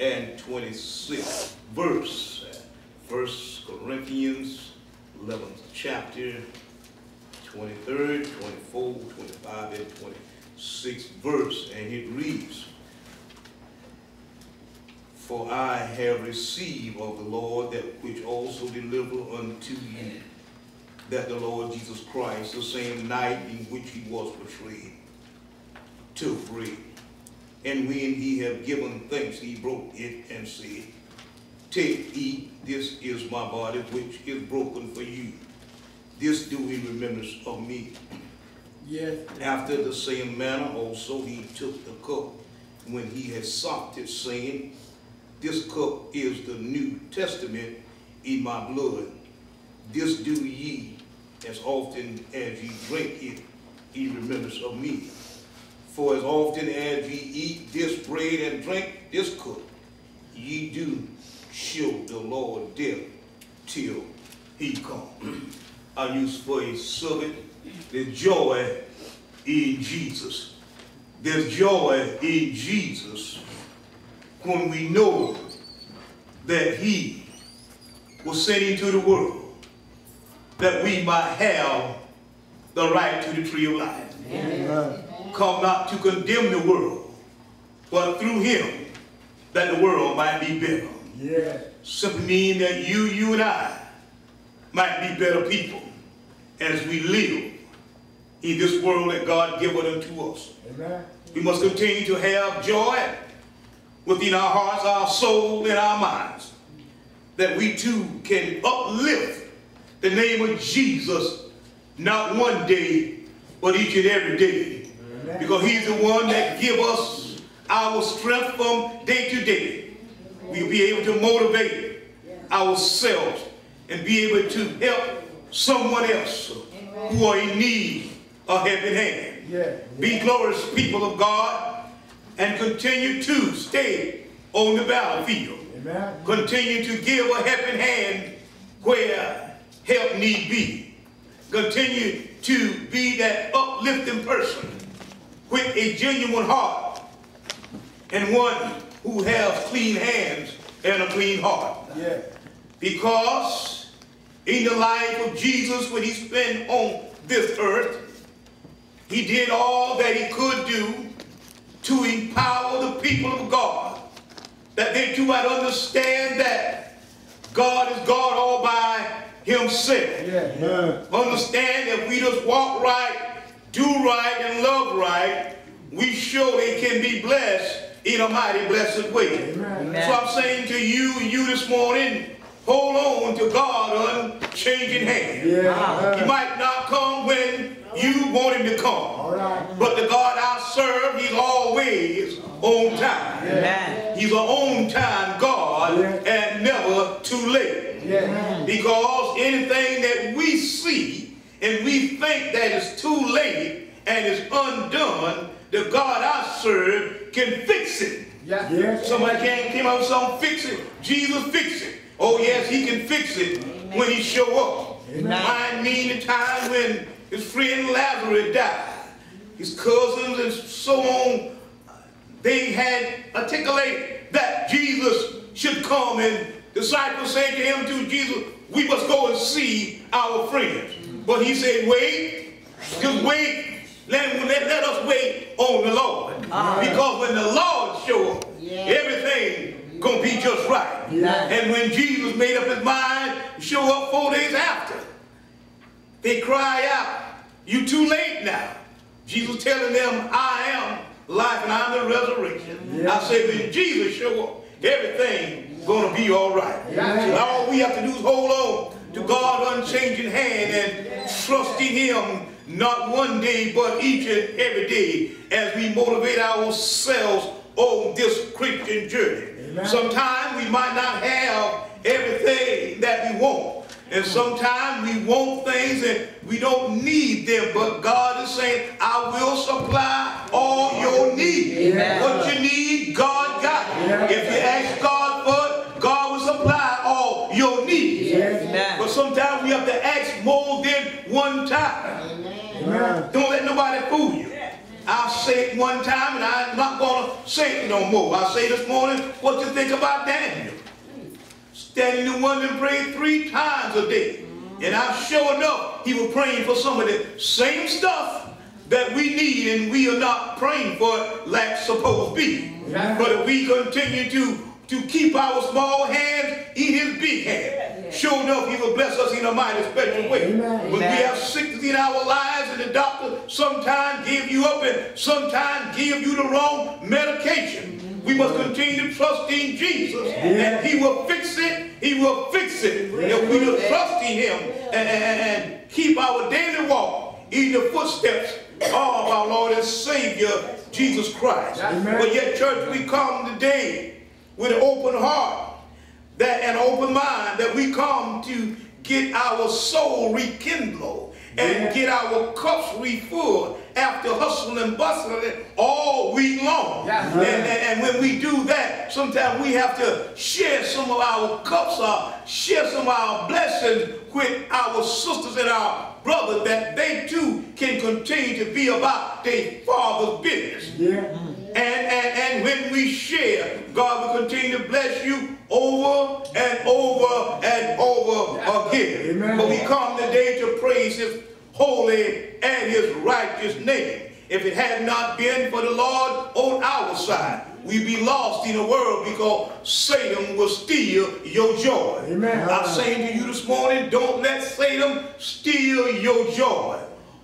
and 26th verse. First Corinthians 11th chapter, 23rd, 24, 25, and 26th verse. And it reads, For I have received of the Lord that which also deliver unto you, that the Lord Jesus Christ, the same night in which he was betrayed, took bread. And when he had given thanks, he broke it and said, Take, eat, this is my body which is broken for you. This do in remembrance of me. Yes. After the same manner also he took the cup when he had supped it, saying, This cup is the New Testament in my blood. This do ye as often as ye drink it in remembrance of me. For as often as ye eat this bread and drink this cup, ye do show the Lord death till he come. I use for a servant the joy in Jesus. There's joy in Jesus when we know that he was sent into the world that we might have the right to the tree of life. Amen. Come not to condemn the world, but through him that the world might be better. Yes. Simply mean that you, you and I might be better people as we live in this world that God given unto us. Amen. We must continue to have joy within our hearts, our soul, and our minds. That we too can uplift the name of Jesus not one day, but each and every day. Because he's the one that give us our strength from day to day. We'll be able to motivate ourselves and be able to help someone else who are in need of a helping hand. Be glorious people of God and continue to stay on the battlefield. Continue to give a helping hand where help need be. Continue to be that uplifting person with a genuine heart and one who has clean hands and a clean heart. Yes. Because in the life of Jesus, when he spent on this earth, he did all that he could do to empower the people of God, that they too might understand that God is God all by himself. Yes. Amen. Understand that we just walk right, do right, and love right, we surely can be blessed in a mighty blessed way. Amen. So I'm saying to you and you this morning, hold on to God unchanging hand. Yeah. He might not come when you want him to come. Right. But the God I serve, he's always on time. Amen. He's an on-time God Yeah. and never too late. Yes. Because anything that we see and we think that it's too late and it's undone, the God I serve can fix it. Yes. Yes. Somebody came, came up with something, fix it. Jesus fix it. Oh yes, he can fix it when he show up. Amen. I mean the time when his friend Lazarus died. His cousins and so on, they had articulated that Jesus should come and disciples said to him to Jesus, we must go and see our friends. But he said, wait, just wait. Let, let, let us wait on the Lord. Ah. Because when the Lord show up, everything gonna be just right. Yeah. And when Jesus made up his mind to show up four days after, they cry out, you too late now. Jesus telling them, I am life and I'm the resurrection. Yeah. I say, when Jesus show up, everything gonna be all right. Yeah. All we have to do is hold on to God's unchanging hand and trusting him not one day, but each and every day as we motivate ourselves on this Christian journey. Sometimes we might not have everything that we want. And sometimes we want things and we don't need them. But God is saying, I will supply all your needs. What you need, God got it. If you ask God for it, God will supply all your needs. Yes. Amen. But sometimes we have to ask more than one time. Amen. Don't let nobody fool you. I'll say it one time and I'm not going to say it no more. I say this morning what you think about Daniel. Standing in one and praying three times a day. Mm-hmm. And I'm sure enough, he was praying for some of the same stuff that we need and we are not praying for it like supposed to be. Yeah. But if we continue to, to keep our small hands in his big hand, yeah. sure enough, he will bless us in a mighty special way. Amen. When we have sickness in our lives and the doctor sometimes give you up and sometimes give you the wrong medication, we must continue to trust in Jesus. Yeah. And he will fix it. He will fix it. Yeah. If we will trust in him and, and, and keep our daily walk in the footsteps of our Lord and Savior, Jesus Christ. Amen. But yet, church, we come today with an open heart that an open mind that we come to get our soul rekindled and yeah. get our cups refilled after hustling and bustling all week long. And, and, and, when we do that, sometimes we have to share some of our cups, uh, share some of our blessings with our sisters and our brothers that they too can continue to be about their father's business. Yeah. And, and, and when we share, God will continue to bless you over and over and over again. Amen. But we come today to praise his holy and his righteous name. If it had not been for the Lord on our side, we'd be lost in the world because Satan will steal your joy. Amen. I'm saying to you this morning, don't let Satan steal your joy.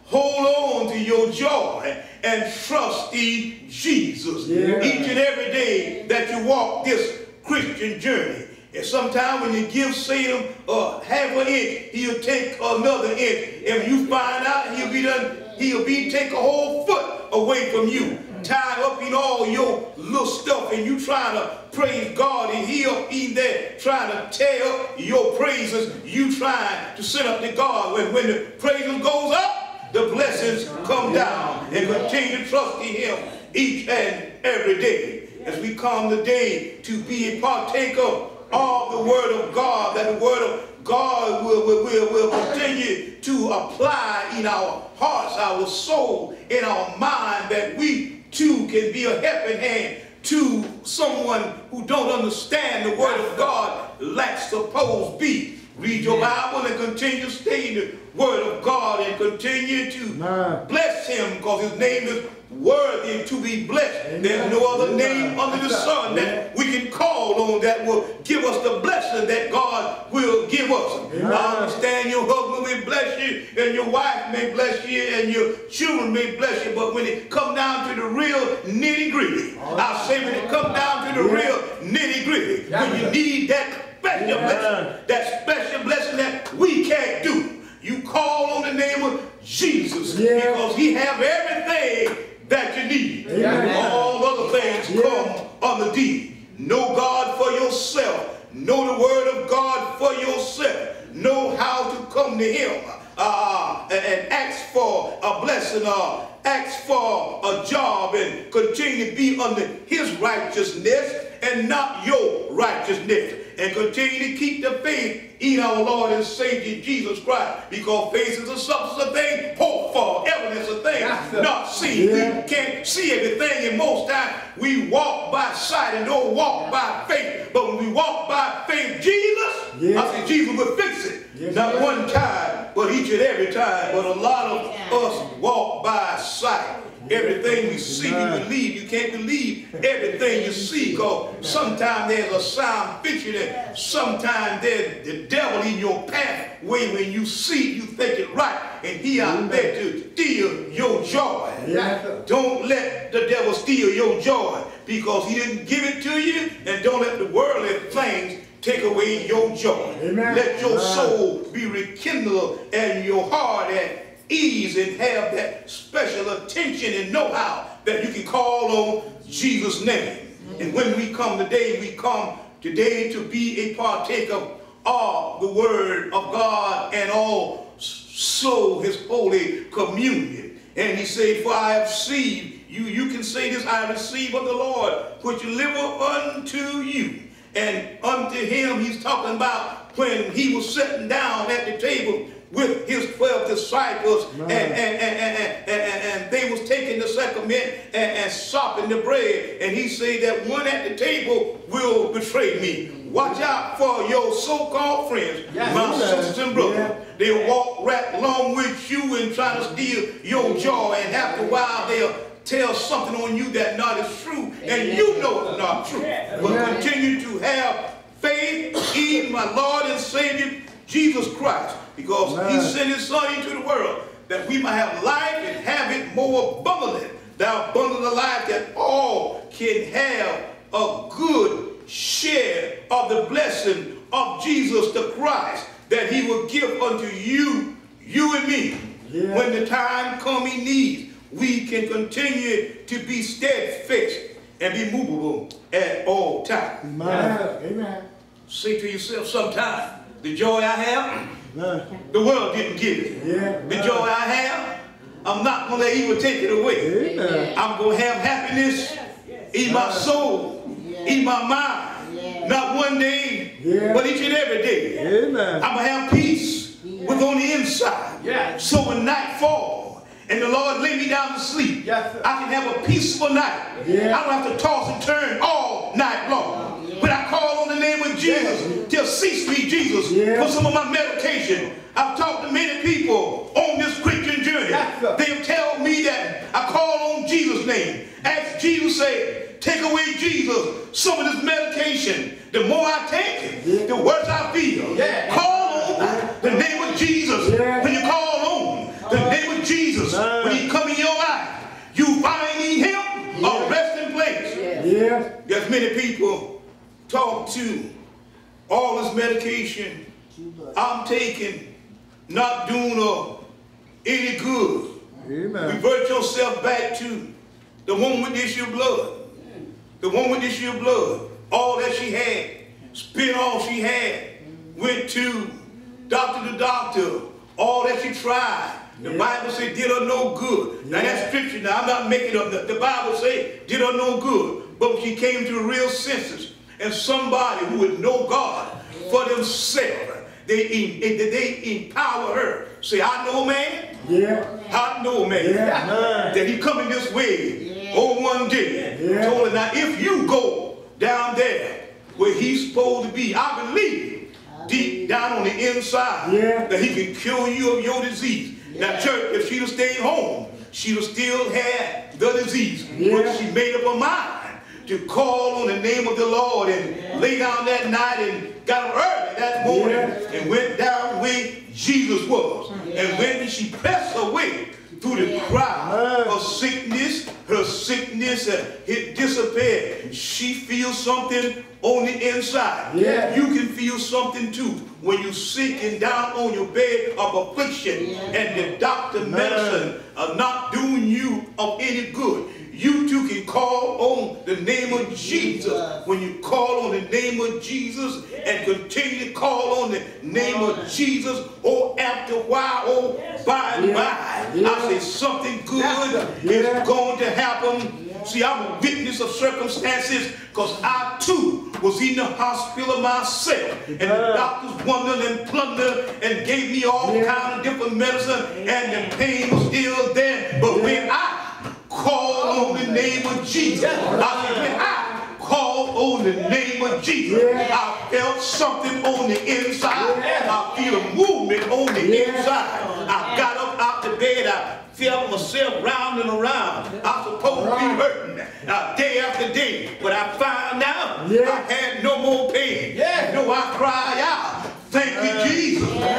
Hold on to your joy and trust in Jesus yeah. each and every day walk this Christian journey. And sometimes when you give Satan uh, half an inch, he'll take another inch. And you find out he'll be done, he'll be take a whole foot away from you. Tied up in all your little stuff and you trying to praise God and he up in there trying to tear your praises. You trying to send up to God. When, when the praises goes up, the blessings come down and continue to trust in him each and every day. As we come today to be a partaker of the word of God, that the word of God will, will, will, will continue to apply in our hearts, our soul, in our mind, that we too can be a helping hand to someone who don't understand the word of God like supposed be. Read your Bible and continue to stay in the word of God and continue to bless him because his name is worthy to be blessed. Amen. There's no other name under the sun that we can call on that will give us the blessing that God will give us. Amen. I understand your husband may bless you and your wife may bless you and your children may bless you, but when it come down to the real nitty gritty, I say when it come down to the real nitty gritty, when you need that special blessing, that special blessing that we can't do, you call on the name of Jesus yeah. because he have everything that you need. Amen. All other things yeah. come on the deed. Know God for yourself. Know the word of God for yourself. Know how to come to him uh, and ask for a blessing or ask for a job and continue to be under his righteousness and not your righteousness and continue to keep the faith in our Lord and Savior Jesus Christ. Because faith is a substance of things hoped for, evidence of things not seen. Yeah. We can't see everything, and most times we walk by sight and don't walk by faith. But when we walk by faith, Jesus, yeah. I said Jesus will fix it. Yes, not one time, but each and every time. But a lot of us walk by sight. Everything we see, we believe. You can't believe everything you see because sometimes there's a sound picture that sometimes there's the devil in your pathway. When you see, you think it right. And he out mm-hmm. there to steal your joy. Don't let the devil steal your joy because he didn't give it to you. And don't let the worldly things take away your joy. Amen. Let your soul be rekindled and your heart and ease and have that special attention and know-how that you can call on Jesus' name. And when we come today, we come today to be a partaker of the word of God and also his holy communion. And he said, for I have received, you, you can say this, I receive of the Lord, which deliver unto you. And unto him, he's talking about when he was sitting down at the table with his 12 disciples and, and, and, and, and, and, and they was taking the sacrament and, and sopping the bread. And he said that one at the table will betray me. Watch out for your so-called friends, Yes. my sisters and brothers. Yeah. They'll walk right along with you and try to steal your joy. And after a while, they'll tell something on you that not is true. And you know it's not true. But continue to have faith in my Lord and Savior, Jesus Christ. Because he sent his son into the world that we might have life and have it more abundantly. That abundant life that all can have a good share of the blessing of Jesus the Christ that he will give unto you, you and me. Yeah. When the time come in need, we can continue to be steadfast and be movable at all times. Amen. Amen. Say to yourself sometime, the joy I have, Amen. The world didn't give it. Yeah. The joy I have, I'm not going to let evil take it away. Amen. I'm going to have happiness in my soul, in my mind. Not one day, Yeah. but each and every day. Amen. I'm going to have peace with on the inside. Yes. So when night fall and the Lord lay me down to sleep, Yes. I can have a peaceful night. Yeah. I don't have to toss and turn all night long. I call on the name of Jesus, till cease me, Jesus, for some of my medication. I've talked to many people on this Christian journey. They've tell me that I call on Jesus' name. As Jesus said, take away Jesus, some of this medication. The more I take it, the worse I feel. Call on the name of Jesus. When you call on the uh-huh. name of Jesus, when he come in your life, you find in him a resting place. Yes. There's many people talk to all this medication I'm taking, not doing uh, any good. Amen. Revert yourself back to the woman with issue of blood. The woman with issue of blood. All that she had, spent all she had, went to doctor to doctor, all that she tried. The Yeah. Bible said did her no good. Now that's scripture. Now I'm not making up. The, the Bible said did her no good. But when she came to the real senses, and somebody who would know God for themselves, they, em- they empower her. Say, I know man. Yeah. I know man Yeah, man. that he coming this way yeah. on one day. Yeah. Told her, now if you go down there where he's supposed to be, I believe deep down on the inside Yeah. that he can cure you of your disease. Now church, if she'd have stayed home, she'd have still had the disease. Yeah. But she made up her mind to call on the name of the Lord and lay down that night and got up early that morning Yeah. and went down where Jesus was. And when she pressed her way through the crowd, her sickness, her sickness, uh, it disappeared. She feels something on the inside. Yeah. You can feel something too when you're sick and down on your bed of affliction and the doctor medicine are not doing you of any good. You too can call on the name of Jesus. When you call on the name of Jesus and continue to call on the name of Jesus, oh, after a while, oh, by and by. I say something good is going to happen. See, I'm a witness of circumstances because I too was in the hospital myself. And the doctors wondered and plundered and gave me all Yeah. kind of different medicine and the pain was still there. But when I call on the name of Jesus, I said, when I call on the name of Jesus, I felt something on the inside. I feel a movement on the inside. I got up out the bed. I felt myself round and around. I'm supposed to be hurting uh, day after day. But I found out Yeah. I had no more pain. Yeah. No, I cry out. Thank you, Jesus. Thank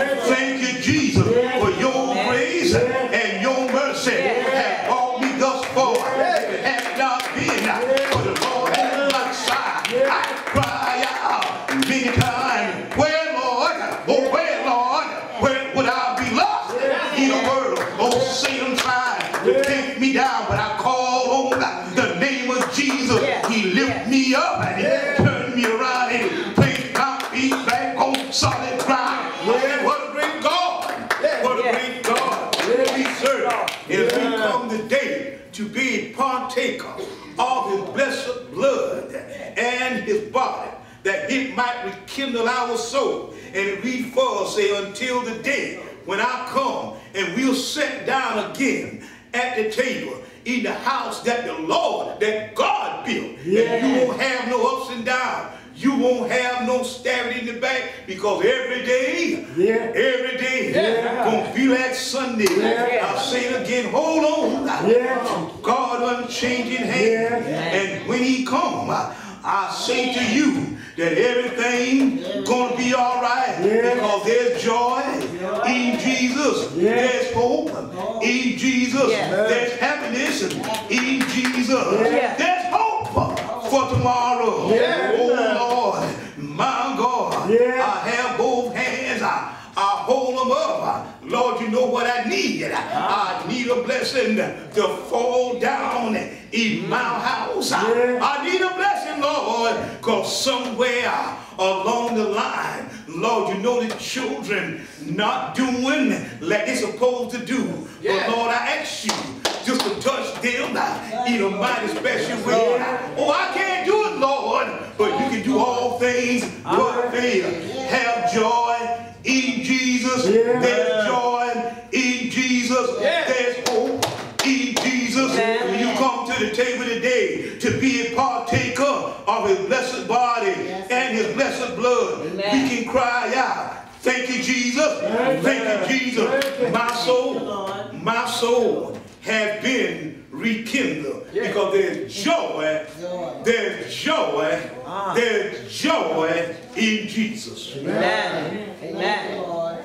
partaker of his blessed blood and his body, that it might rekindle our soul and for us, say, until the day when I come and we'll sit down again at the table in the house that the Lord, that God built. And you won't have no ups and downs. You won't have no stabbing in the back because every day, Yeah. every day, Yeah. gonna be like Sunday. Yeah. I'll say it again, hold on. Yeah. God unchanging hand. And when he come, I, I say to you that everything gonna be all right because there's joy in Jesus. There's hope in Jesus. There's happiness in Jesus. There's hope for tomorrow. Oh Lord, my God, Yeah. I have both hands. I, I hold them up. Lord, you know what I need. I need a blessing to fall down in my house. I need a blessing, Lord, because somewhere along the line, Lord, you know the children not doing like they're supposed to do. But Lord, I ask you just to touch them in a mighty special way. Oh, I can't do it, Lord, but you can do all things but fail. Have joy in Jesus. Yeah. There's joy in Jesus. There's hope in Jesus. When you come to the table today to be a partaker of his blessed body and his blessed blood, we can cry out. Thank you, Jesus. Thank you, Jesus. My soul, my soul has been rekindled because there's joy, there's joy, there's joy in Jesus. Amen. Amen.